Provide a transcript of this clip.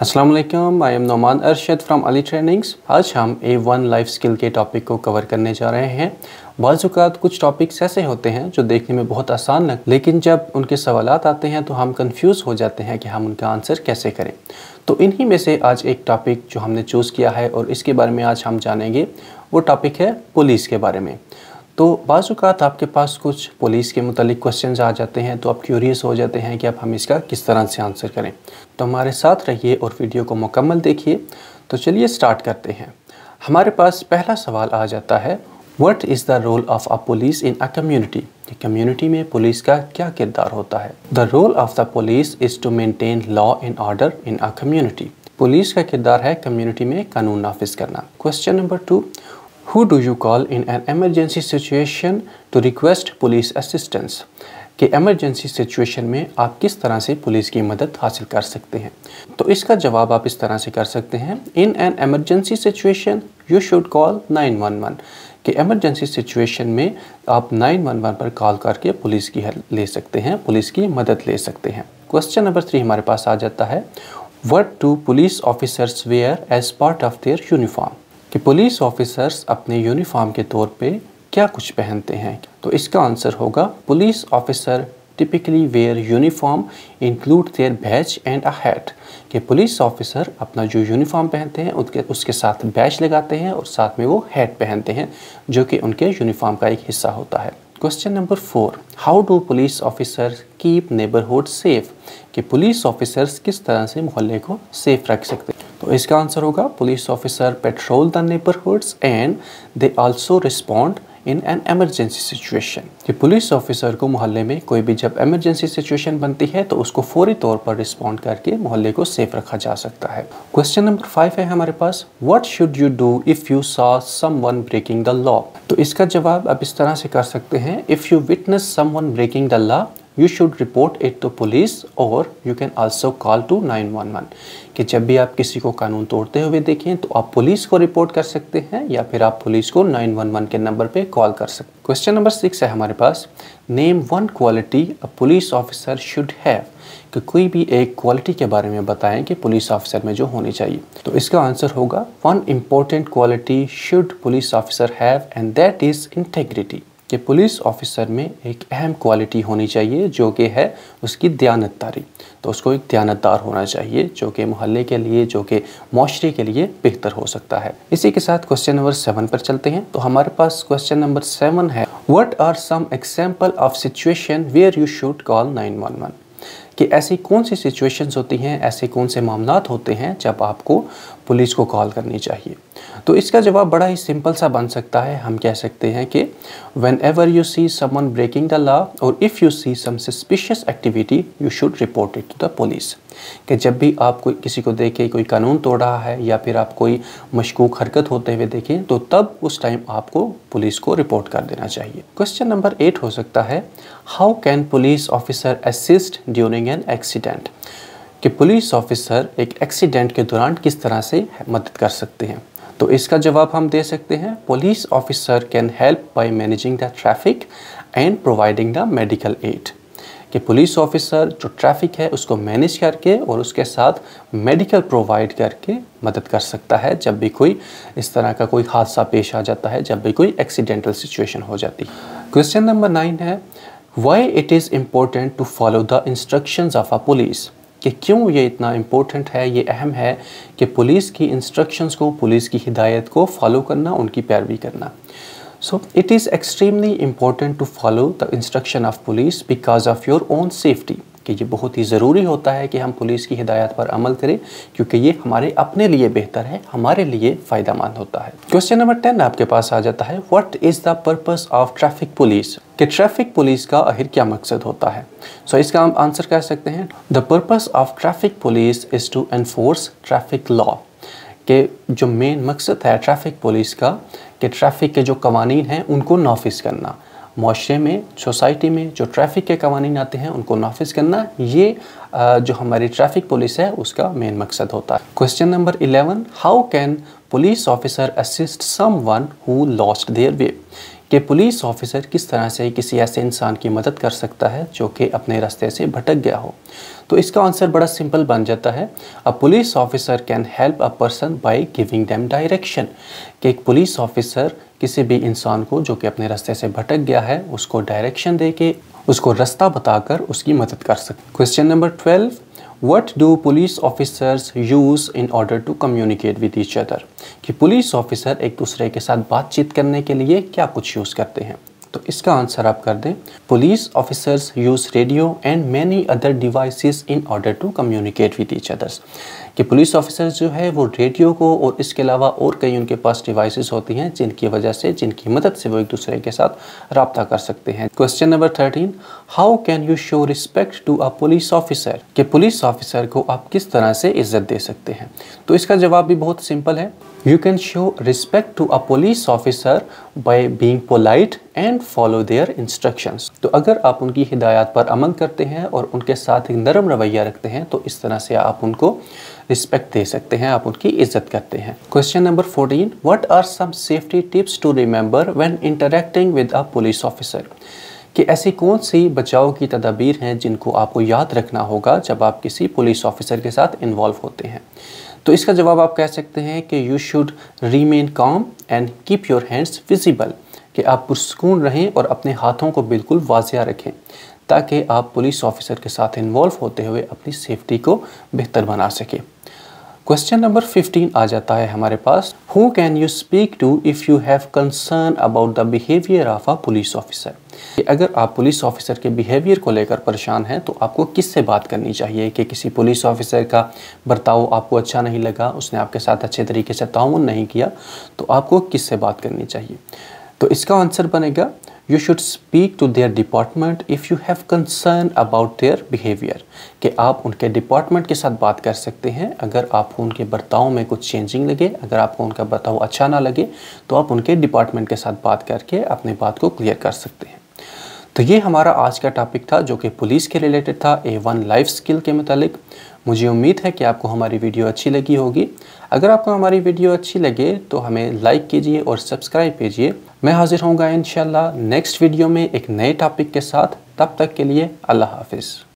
वालेकुम I am Noman Arshad from Ali trainings आज हम ए वन लाइफ स्किल के टॉपिक को कवर करने जा रहे हैं। बाज़ात कुछ टॉपिक्स ऐसे होते हैं जो देखने में बहुत आसान लग लेकिन जब उनके सवाल आते हैं तो हम कंफ्यूज हो जाते हैं कि हम उनका आंसर कैसे करें। तो इन्हीं में से आज एक टॉपिक जो हमने चूज़ किया है और इसके बारे में आज हम जानेंगे, वो टॉपिक है पुलिस के बारे में। तो बाज़ात आपके पास कुछ पुलिस के मतलब क्वेश्चन आ जाते हैं तो आप क्यूरियस हो जाते हैं कि आप हम इसका किस तरह से आंसर करें। तो हमारे साथ रहिए और वीडियो को मुकम्मल देखिए। तो चलिए स्टार्ट करते हैं। हमारे पास पहला सवाल आ जाता है what is the role of a police in a community community में पुलिस का क्या किरदार होता है? The role of the police is to maintain law and order in a community police का किरदार है कम्युनिटी में कानून नाफिज करना। Question number two Who do you call in an emergency situation to request police assistance? कि emergency situation में आप किस तरह से पुलिस की मदद हासिल कर सकते हैं? तो इसका जवाब आप इस तरह से कर सकते हैं। In an emergency situation you should call 911 कि एमरजेंसी सिचुएशन में आप 911 पर कॉल करके पुलिस की हेल्प ले सकते हैं पुलिस की मदद ले सकते हैं। क्वेश्चन नंबर थ्री हमारे पास आ जाता है। What to police officers wear as part of their uniform कि पुलिस ऑफिसर्स अपने यूनिफॉर्म के तौर पे क्या कुछ पहनते हैं? तो इसका आंसर होगा police officer typically wear uniform include their badge and a hat कि पुलिस ऑफिसर अपना जो यूनिफॉर्म पहनते हैं, उनके, उसके साथ बैच लगाते हैं और साथ में वो हैट पहनते हैं, जो कि उनके यूनिफॉर्म का एक हिस्सा होता है। Question number four how do police officer keep neighbourhood safe कि पुलिस ऑफिसर्स किस तरह से मोहल्ले को सेफ़ रख सकते हैं? तो इसका आंसर होगा police officer patrol the neighbourhoods and they also respond in an emergency situation कि पुलिस ऑफिसर को मोहल्ले में कोई भी जब एमरजेंसी सिचुएशन बनती है तो उसको फौरी तौर पर रिस्पॉन्ड करके मोहल्ले को सेफ़ रखा जा सकता है। क्वेश्चन नंबर फाइव है हमारे पास what should you do if you saw someone breaking the law तो इसका जवाब आप इस तरह से कर सकते हैं if you witness some one breaking the law you should report it to police और you can also call to nine one one कि जब भी आप किसी को कानून तोड़ते हुए देखें तो आप पुलिस को रिपोर्ट कर सकते हैं या फिर आप पुलिस को नाइन वन वन के नंबर पे कॉल कर सकते हैं। क्वेश्चन नंबर सिक्स है हमारे पास। Name one quality a police officer should have कि कोई भी एक क्वालिटी के बारे में बताएँ कि पुलिस ऑफिसर में जो होनी चाहिए। तो इसका आंसर होगा one important quality should police officer have and that is integrity कि पुलिस ऑफिसर में एक अहम क्वालिटी होनी चाहिए, जो कि है उसकी दयानतदारी। तो उसको एक दयानतदार होना चाहिए, जो कि मोहल्ले के लिए, जो कि माशरे के लिए बेहतर हो सकता है। इसी के साथ क्वेश्चन नंबर सेवन पर चलते हैं। तो हमारे पास क्वेश्चन नंबर सेवन है what are some example of situation where you should call nine one one कि ऐसी कौन सी सिचुएशंस होती हैं, ऐसे कौन से मामला होते हैं, जब आपको पुलिस को कॉल करनी चाहिए। तो इसका जवाब बड़ा ही सिंपल सा बन सकता है। हम कह सकते हैं कि whenever you see someone breaking the law और if you see some suspicious activity you should report it to the police कि जब भी आप कोई, किसी को देखें, कोई कानून तोड़ रहा है या फिर आप कोई मशकूक हरकत होते हुए देखें तो तब उस टाइम आपको पुलिस को रिपोर्ट कर देना चाहिए। क्वेश्चन नंबर एट हो सकता है how can police officer assist during an accident कि पुलिस ऑफिसर एक एक्सीडेंट के दौरान किस तरह से मदद कर सकते हैं। तो इसका जवाब हम दे सकते हैं police officer can help by managing the traffic and providing the medical aid कि पुलिस ऑफिसर जो ट्रैफ़िक है, उसको मैनेज करके और उसके साथ मेडिकल प्रोवाइड करके मदद कर सकता है जब भी कोई इस तरह का कोई हादसा पेश आ जाता है, जब भी कोई एक्सीडेंटल सिचुएशन हो जाती है। क्वेश्चन नंबर नाइन है why it is important to follow the instructions of a police कि क्यों ये इतना इम्पोर्टेंट है, ये अहम है कि पुलिस की इंस्ट्रक्शंस को, पुलिस की हिदायत को फॉलो करना, उनकी पैरवी करना। So it is extremely important to follow the instruction of police because of your own safety कि ये बहुत ही ज़रूरी होता है कि हम पुलिस की हिदायत पर अमल करें क्योंकि ये हमारे अपने लिए बेहतर है हमारे लिए फ़ायदा मंद होता है। क्वेश्चन नंबर टेन आपके पास आ जाता है what is the purpose of traffic police कि ट्रैफ़िक पुलिस का आखिर क्या मकसद होता है? सो so, इसका हम आंसर कह सकते हैं the purpose of traffic police is to enforce traffic law के जो मेन मकसद है ट्रैफ़िक पुलिस का कि ट्रैफ़िक के जो कवानीन हैं उनको नाफिज करना। माशरे में, सोसाइटी में जो ट्रैफ़िक के कवानीन आते हैं, उनको नाफिज करना, ये जो हमारी ट्रैफ़िक पुलिस है, उसका मेन मकसद होता है। Question number eleven, how can police officer assist some one who lost their way? कि पुलिस ऑफिसर किस तरह से किसी ऐसे इंसान की मदद कर सकता है, जो कि अपने रास्ते से भटक गया हो? तो इसका आंसर बड़ा सिंपल बन जाता है। A police officer can help a person by giving them direction. कि एक पुलिस ऑफिसर किसी भी इंसान को जो कि अपने रास्ते से भटक गया है, उसको डायरेक्शन दे के, उसको रास्ता बताकर उसकी मदद कर सकते question number twelve what do police officers use in order to communicate with each other कि पुलिस ऑफिसर एक दूसरे के साथ बातचीत करने के लिए क्या कुछ यूज़ करते हैं? तो इसका आंसर आप कर दें। Police officers use radio and many other devices in order to communicate with each others कि पुलिस ऑफिसर्स जो है वो रेडियो को और इसके अलावा और कई उनके पास डिवाइसेस होती हैं, जिनकी वजह से, जिनकी मदद से वो एक दूसरे के साथ रबता कर सकते हैं। Question number thirteen how can you show respect to a police officer कि पुलिस ऑफिसर को आप किस तरह से इज़्ज़त दे सकते हैं? तो इसका जवाब भी बहुत सिंपल है। You can show respect to a police officer by being polite and follow their instructions तो अगर आप उनकी हिदायत पर अमल करते हैं और उनके साथ एक नरम रवैया रखते हैं तो इस तरह से आप उनको रिस्पेक्ट दे सकते हैं, आप उनकी इज़्ज़त करते हैं। Question number fourteen what are some safety tips to remember when interacting with a police officer कि ऐसी कौन सी बचाव की तदाबीर हैं जिनको आपको याद रखना होगा जब आप किसी पुलिस ऑफिसर के साथ इन्वॉल्व होते हैं। तो इसका जवाब आप कह सकते हैं कि you should remain calm and keep your hands visible कि आप पुरस्कून रहें और अपने हाथों को बिल्कुल वाजिया रखें। ताकि आप पुलिस ऑफिसर के साथ इन्वॉल्व होते हुए अपनी सेफ्टी को बेहतर बना सकें। क्वेश्चन नंबर 15 आ जाता है हमारे पास। Who can you speak to if you have concern about the behaviour of a police officer अगर आप पुलिस ऑफिसर के बिहेवियर को लेकर परेशान हैं तो आपको किससे बात करनी चाहिए? कि किसी पुलिस ऑफिसर का बर्ताव आपको अच्छा नहीं लगा, उसने आपके साथ अच्छे तरीके से ताउन नहीं किया तो आपको किससे बात करनी चाहिए? तो इसका आंसर बनेगा you should speak to their department if you have concern about their behaviour कि आप उनके डिपार्टमेंट के साथ बात कर सकते हैं। अगर आपको उनके बर्ताव में कुछ चेंजिंग लगे, अगर आपको उनका बर्ताव अच्छा ना लगे तो आप उनके डिपार्टमेंट के साथ बात करके अपनी बात को क्लियर कर सकते हैं। तो ये हमारा आज का टॉपिक था, जो कि पुलिस के रिलेटेड था ए वन लाइफ स्किल के मुतालिक। मुझे उम्मीद है कि आपको हमारी वीडियो अच्छी लगी होगी। अगर आपको हमारी वीडियो अच्छी लगे तो हमें लाइक कीजिए और सब्सक्राइब कीजिए। मैं हाजिर होऊँगा इन नेक्स्ट वीडियो में एक नए टॉपिक के साथ। तब तक के लिए अल्लाह हाफिज़।